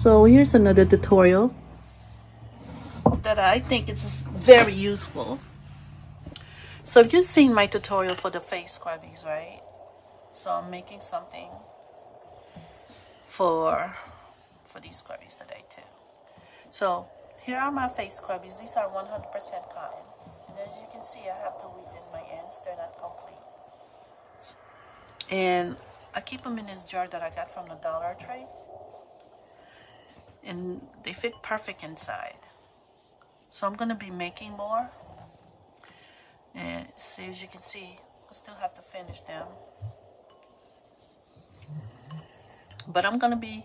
So here's another tutorial that I think is very useful. So you've seen my tutorial for the face scrubbies, right? So I'm making something for for these scrubbies today too. So here are my face scrubbies. These are 100% cotton. And as you can see, I have to weave in my ends. They're not complete. And I keep them in this jar that I got from the Dollar Tree. And they fit perfect inside. So I'm going to be making more. And see, as you can see, I still have to finish them. But I'm going to be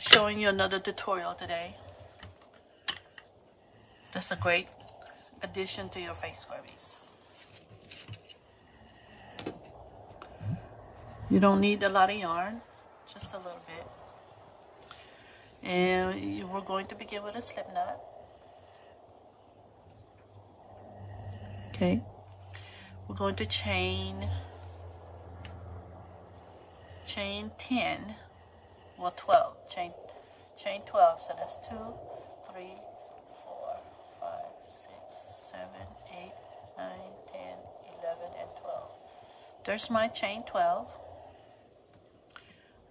showing you another tutorial today. That's a great addition to your face scrubbies. You don't need a lot of yarn, just a little bit. And we're going to begin with a slip knot. Okay. We're going to chain chain 10 well 12 chain chain 12 so that's 2 3 4 5 6 7 8 9 10 11 and 12 there's my chain 12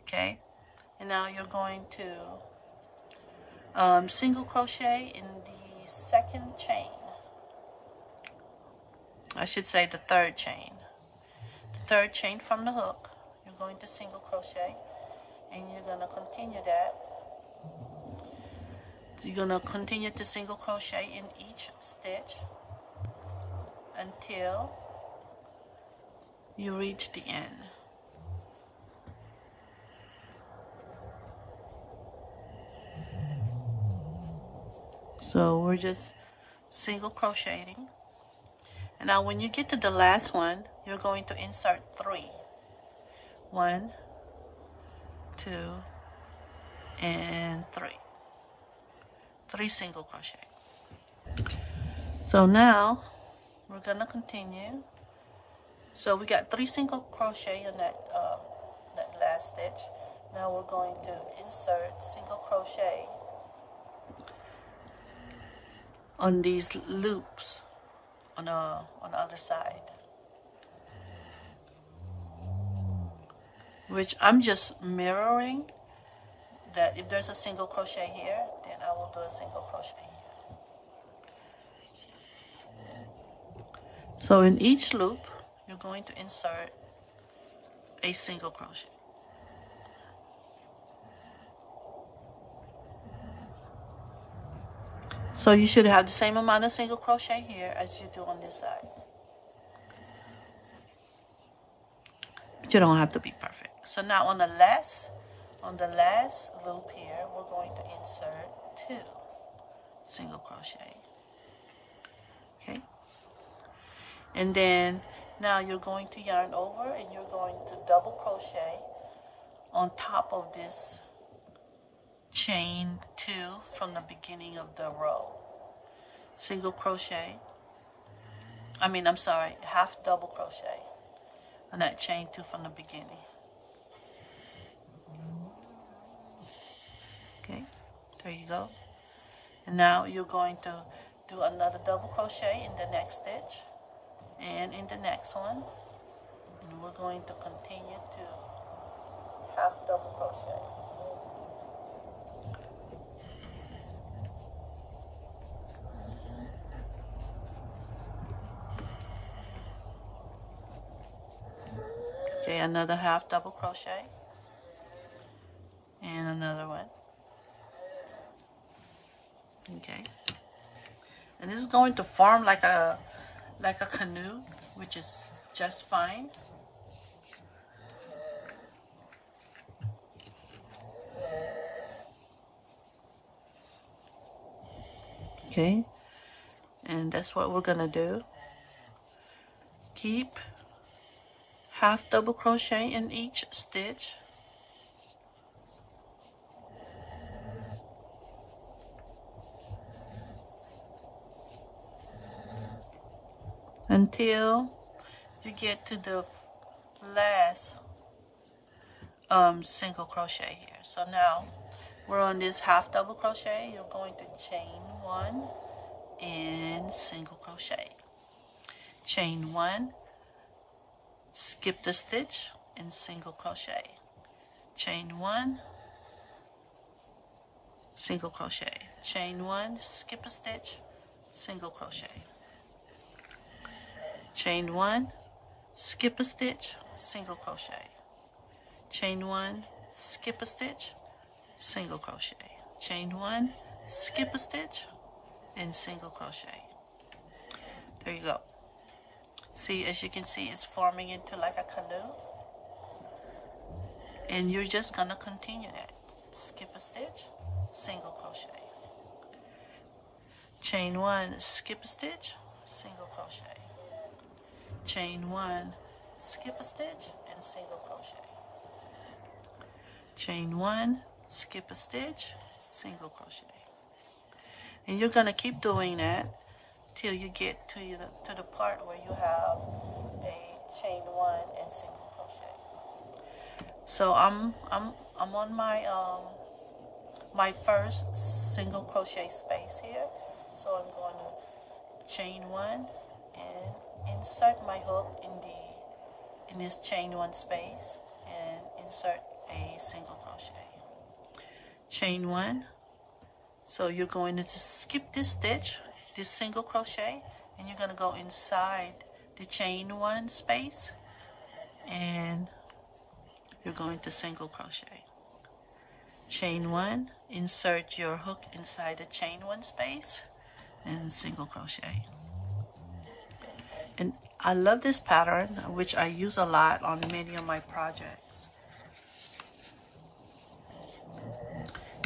okay. And now you're going to um, single crochet in the second chain. I should say the third chain. The third chain from the hook. You're going to single crochet and you're going to continue that. You're going to continue to single crochet in each stitch until you reach the end so we're just single crocheting. And now when you get to the last one you're going to insert three. One two and three. Three single crochet. So now we're gonna continue. So we got three single crochet in that uh, that last stitch. Now we're going to insert single crochet on these loops on the on the other side. Which I'm just mirroring that if there's a single crochet here then I will do a single crochet here. So in each loop you're going to insert a single crochet So you should have the same amount of single crochet here as you do on this side. But you don't have to be perfect. So now on the last, on the last loop here, we're going to insert two single crochet. Okay. And then now you're going to yarn over and you're going to double crochet on top of this chain two from the beginning of the row single crochet. I mean I'm sorry half double crochet on that chain two from the beginning. Okay there you go. And now you're going to do another double crochet in the next stitch and in the next one. And we're going to continue to half double crochet okay another half double crochet. And another one. Okay. And this is going to form like a like a canoe which is just fine. Okay. And that's what we're gonna do. Keep half double crochet in each stitch until you get to the last um, single crochet here. So now we're on this half double crochet. You're going to chain one and single crochet. Chain one, skip the stitch and single crochet. Chain one, single crochet. Chain one, skip a stitch, single crochet. Chain one, skip a stitch, single crochet. Chain one, skip a stitch, single crochet. Chain one, skip a stitch, and single crochet. There you go. See, as you can see, it's forming into like a canoe. And you're just going to continue that. Skip a stitch, single crochet. Chain one, skip a stitch, single crochet. Chain one, skip a stitch, and single crochet. Chain one, skip a stitch, single crochet. And you're going to keep doing that till you get to the, to the part where you have a chain one and single crochet. So I'm I'm I'm on my um my first single crochet space here. So I'm going to chain one and insert my hook in the in this chain one space and insert a single crochet. Chain one, so you're going to skip this stitch, this single crochet, and you're going to go inside the chain one space and you're going to single crochet. Chain one, insert your hook inside the chain one space and single crochet. And I love this pattern, which I use a lot on many of my projects.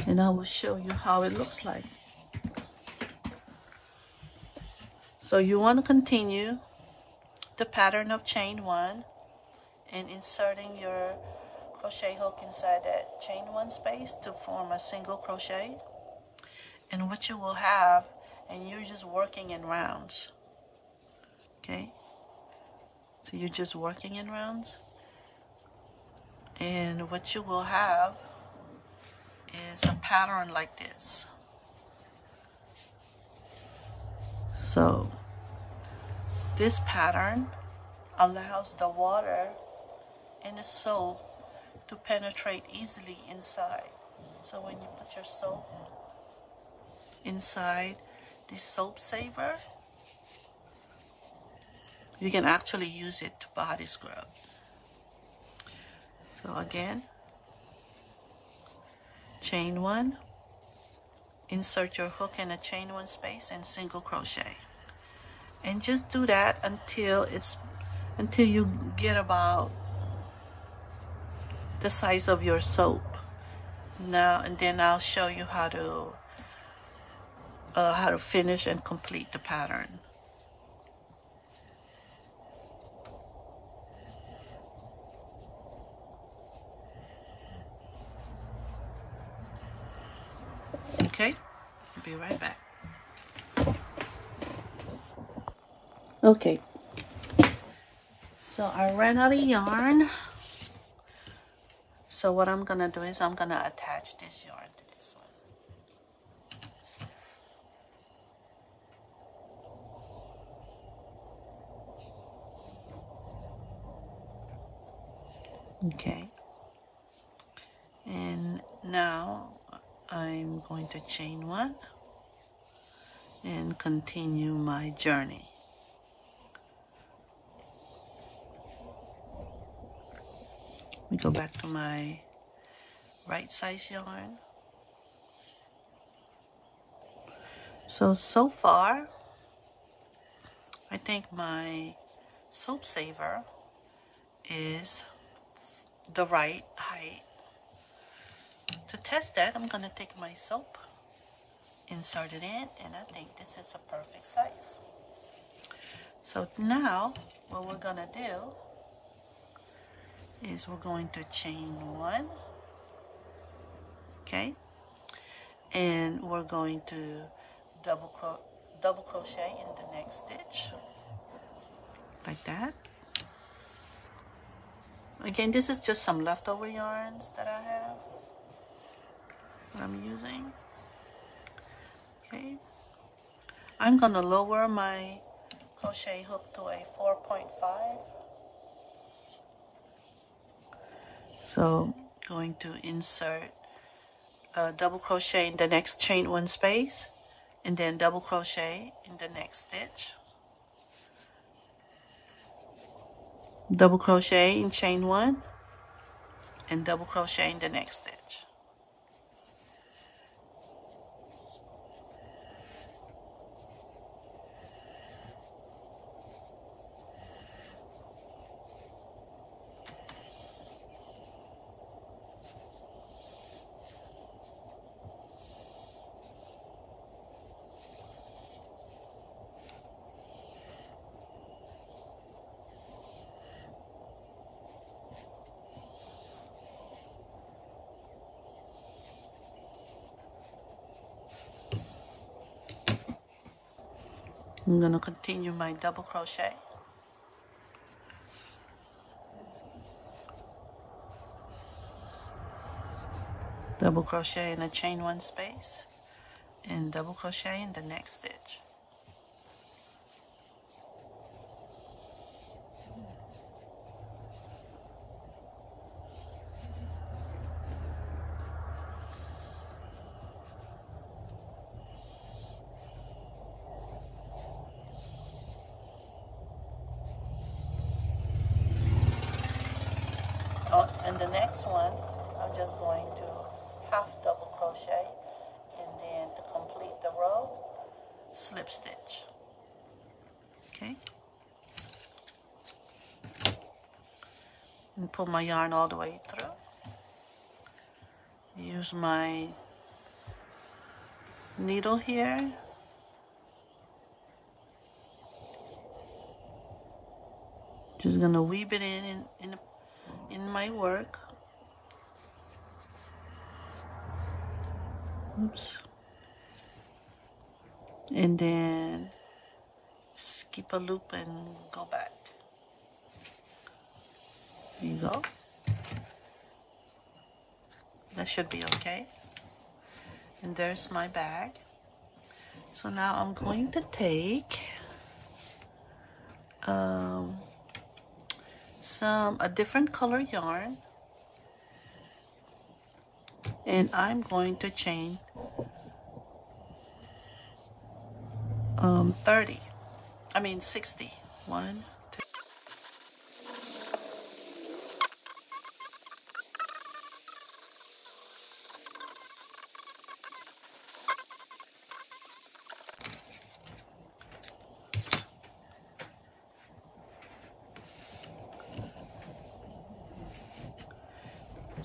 and I will show you how it looks like. So you want to continue the pattern of chain one and inserting your crochet hook inside that chain one space to form a single crochet. And what you will have, and you're just working in rounds. Okay? So you're just working in rounds. And what you will have is a pattern like this. So this pattern allows the water and the soap to penetrate easily inside. So when you put your soap inside the soap saver, you can actually use it to body scrub. So again, chain one insert your hook in a chain one space and single crochet and just do that until it's until you get about the size of your soap. Now and then I'll show you how to uh, how to finish and complete the pattern. Okay, be right back. Okay, so I ran out of yarn. So what I'm gonna do is I'm gonna attach this yarn to this one. Okay. And now I'm going to chain one and continue my journey. Go back to my right size yarn. So, so far, I think my soap saver is the right height to test that, I'm going to take my soap, insert it in, and I think this is a perfect size. So now, what we're going to do is we're going to chain one, okay, and we're going to double, cro double crochet in the next stitch, like that. Again, this is just some leftover yarns that I have. That I'm using. Okay. I'm to lower my crochet hook to a 4.5. So going to insert a double crochet in the next chain one space and then double crochet in the next stitch. Double crochet in chain one and double crochet in the next stitch. I'm to continue my double crochet. Double crochet in a chain one space and double crochet in the next stitch. and the next one I'm just going to half double crochet and then to complete the row slip stitch. Okay? And pull my yarn all the way through. Use my needle here. Just gonna weave it in in, in a in my work. Oops. And then skip a loop and go back. There you go. That should be okay. And there's my bag. So now I'm going to take um, some a different color yarn. And I'm going to chain um, 30 I mean 60 one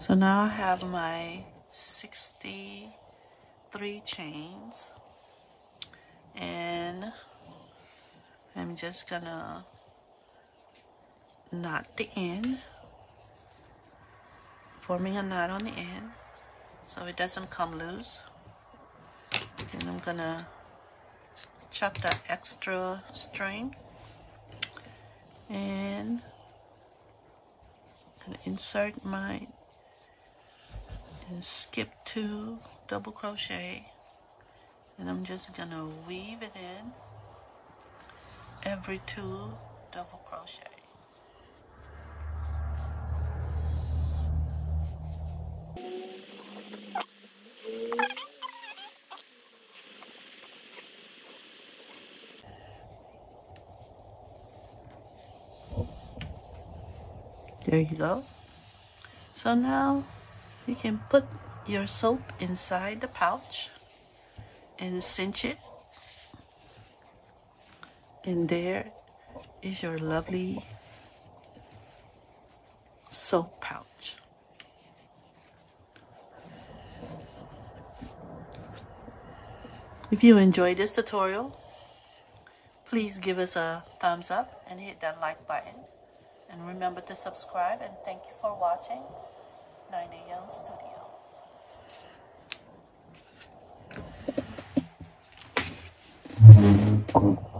So now I have my 63 chains. And I'm just gonna knot the end forming a knot on the end so it doesn't come loose. And I'm gonna chop that extra string and insert my and skip two double crochet. And I'm just gonna weave it in every two double crochet. There you go. So now you can put your soap inside the pouch and cinch it. And there is your lovely soap pouch. If you enjoyed this tutorial, please give us a thumbs up and hit that like button. And remember to subscribe and thank you for watching. 9 a.m. studio. Mm-hmm.